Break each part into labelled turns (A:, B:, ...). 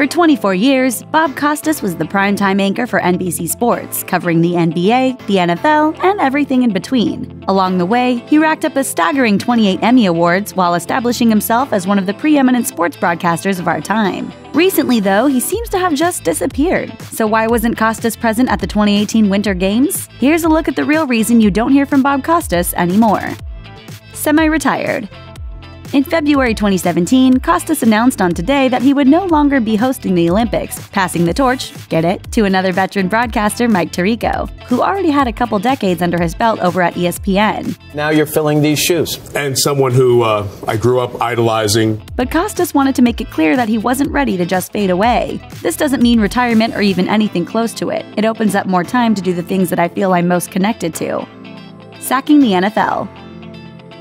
A: For 24 years, Bob Costas was the primetime anchor for NBC Sports, covering the NBA, the NFL, and everything in between. Along the way, he racked up a staggering 28 Emmy Awards while establishing himself as one of the preeminent sports broadcasters of our time. Recently, though, he seems to have just disappeared. So, why wasn't Costas present at the 2018 Winter Games? Here's a look at the real reason you don't hear from Bob Costas anymore. Semi retired. In February 2017, Costas announced on Today that he would no longer be hosting the Olympics, passing the torch, get it, to another veteran broadcaster, Mike Tirico, who already had a couple decades under his belt over at ESPN.
B: Now you're filling these shoes.
C: And someone who uh, I grew up idolizing.
A: But Costas wanted to make it clear that he wasn't ready to just fade away. This doesn't mean retirement or even anything close to it. It opens up more time to do the things that I feel I'm most connected to. Sacking the NFL.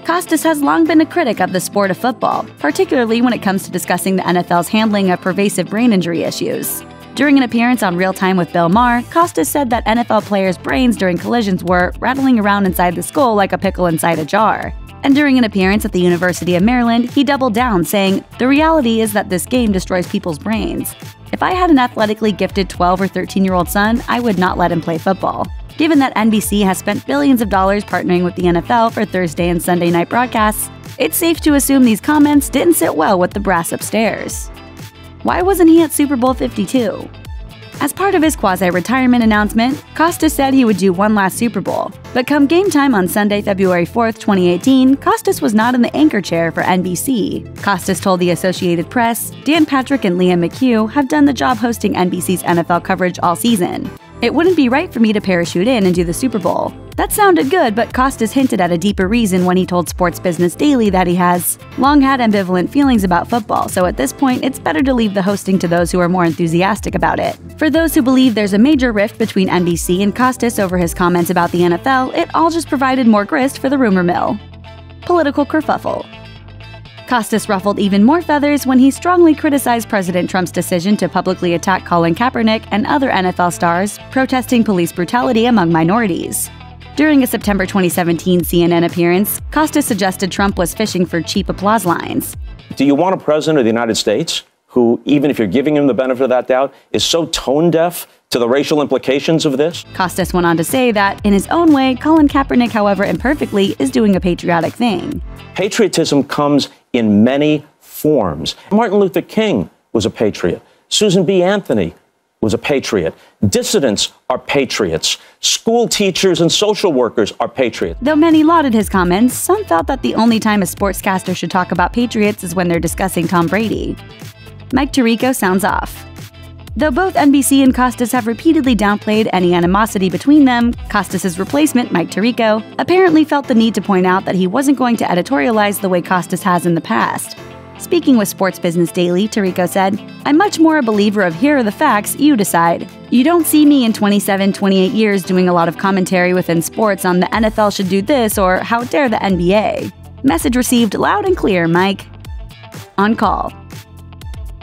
A: Costas has long been a critic of the sport of football, particularly when it comes to discussing the NFL's handling of pervasive brain injury issues. During an appearance on Real Time with Bill Maher, Costas said that NFL players' brains during collisions were rattling around inside the skull like a pickle inside a jar. And during an appearance at the University of Maryland, he doubled down, saying, The reality is that this game destroys people's brains. If I had an athletically gifted 12 or 13 year old son, I would not let him play football. Given that NBC has spent billions of dollars partnering with the NFL for Thursday and Sunday night broadcasts, it's safe to assume these comments didn't sit well with the brass upstairs. Why wasn't he at Super Bowl 52? As part of his quasi retirement announcement, Costas said he would do one last Super Bowl. But come game time on Sunday, February 4th, 2018, Costas was not in the anchor chair for NBC. Costas told the Associated Press Dan Patrick and Liam McHugh have done the job hosting NBC's NFL coverage all season. It wouldn't be right for me to parachute in and do the Super Bowl. That sounded good, but Costas hinted at a deeper reason when he told Sports Business Daily that he has long had ambivalent feelings about football, so at this point, it's better to leave the hosting to those who are more enthusiastic about it. For those who believe there's a major rift between NBC and Costas over his comments about the NFL, it all just provided more grist for the rumor mill. Political kerfuffle. Costas ruffled even more feathers when he strongly criticized President Trump's decision to publicly attack Colin Kaepernick and other NFL stars, protesting police brutality among minorities. During a September 2017 CNN appearance, Costas suggested Trump was fishing for cheap applause lines.
B: Do you want a president of the United States who, even if you're giving him the benefit of that doubt, is so tone deaf to the racial implications of this?
A: Costas went on to say that, in his own way, Colin Kaepernick, however imperfectly, is doing a patriotic thing.
B: Patriotism comes in many forms. Martin Luther King was a patriot. Susan B. Anthony was a patriot. Dissidents are patriots. School teachers and social workers are patriots.
A: Though many lauded his comments, some felt that the only time a sportscaster should talk about patriots is when they're discussing Tom Brady. Mike Tirico sounds off. Though both NBC and Costas have repeatedly downplayed any animosity between them, Costas' replacement, Mike Tirico, apparently felt the need to point out that he wasn't going to editorialize the way Costas has in the past. Speaking with Sports Business Daily, Tirico said, I'm much more a believer of here are the facts, you decide. You don't see me in 27, 28 years doing a lot of commentary within sports on the NFL should do this or how dare the NBA. Message received loud and clear, Mike. On call.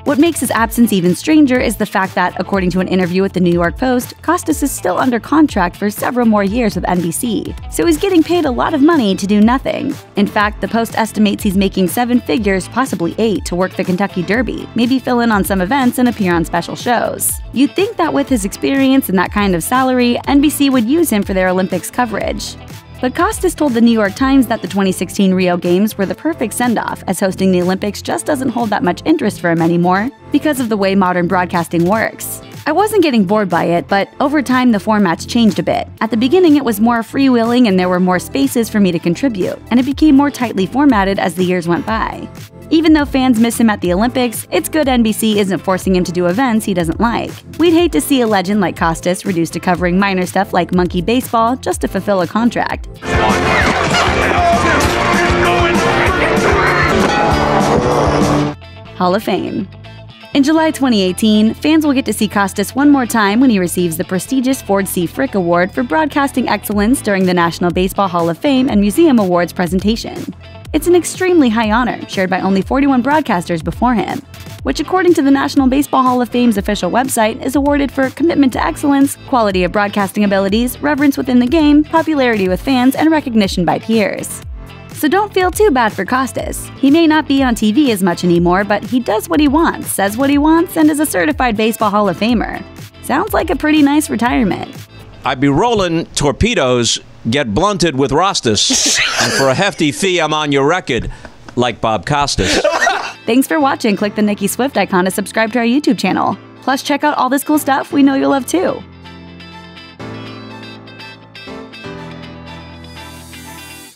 A: What makes his absence even stranger is the fact that, according to an interview with the New York Post, Costas is still under contract for several more years with NBC, so he's getting paid a lot of money to do nothing. In fact, the Post estimates he's making seven figures, possibly eight, to work the Kentucky Derby, maybe fill in on some events and appear on special shows. You'd think that with his experience and that kind of salary, NBC would use him for their Olympics coverage. But Costas told the New York Times that the 2016 Rio Games were the perfect send off, as hosting the Olympics just doesn't hold that much interest for him anymore because of the way modern broadcasting works. I wasn't getting bored by it, but over time the formats changed a bit. At the beginning, it was more freewheeling and there were more spaces for me to contribute, and it became more tightly formatted as the years went by. Even though fans miss him at the Olympics, it's good NBC isn't forcing him to do events he doesn't like. We'd hate to see a legend like Costas reduced to covering minor stuff like monkey baseball just to fulfill a contract. Hall of Fame. In July 2018, fans will get to see Costas one more time when he receives the prestigious Ford C. Frick Award for Broadcasting Excellence during the National Baseball Hall of Fame and Museum Awards presentation. It's an extremely high honor, shared by only 41 broadcasters before him, which, according to the National Baseball Hall of Fame's official website, is awarded for commitment to excellence, quality of broadcasting abilities, reverence within the game, popularity with fans, and recognition by peers. So don't feel too bad for Costas. He may not be on TV as much anymore, but he does what he wants, says what he wants, and is a certified Baseball Hall of Famer. Sounds like a pretty nice retirement.
D: I'd be rolling torpedoes, get blunted with Rostas, and for a hefty fee, I'm on your record, like Bob Costas.
A: Thanks for watching. Click the Nicki Swift icon to subscribe to our YouTube channel. Plus, check out all this cool stuff we know you'll love too.